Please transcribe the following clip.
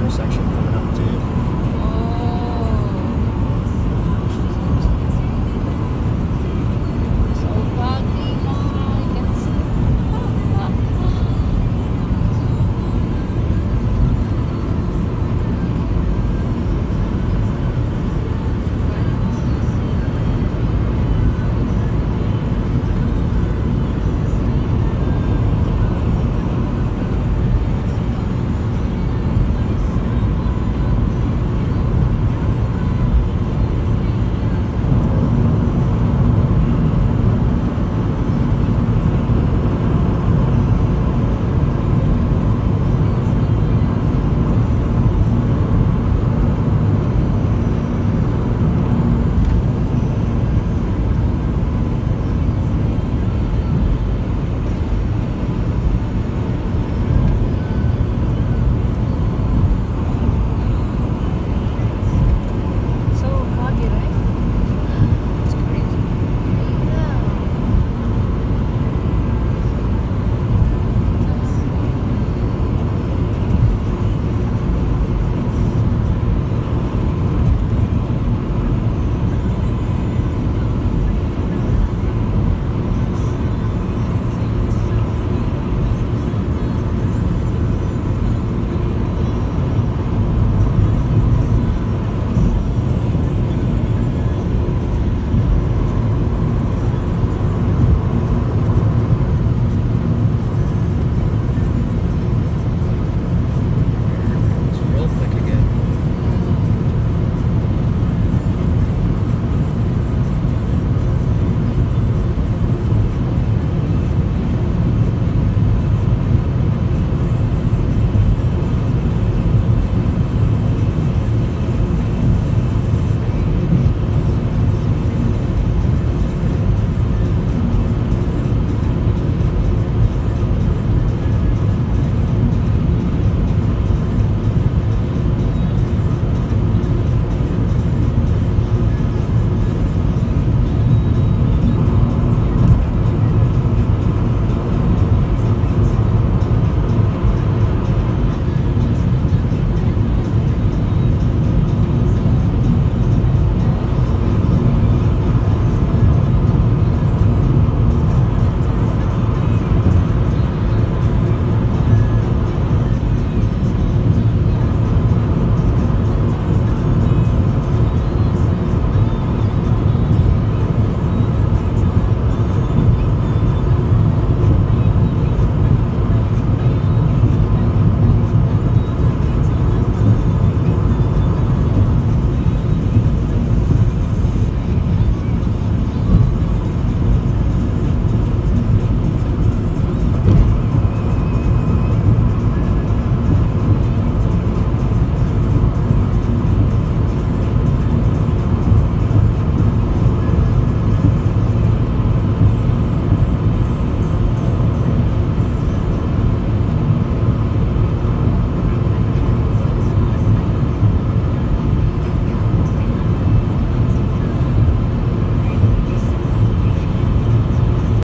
intersection.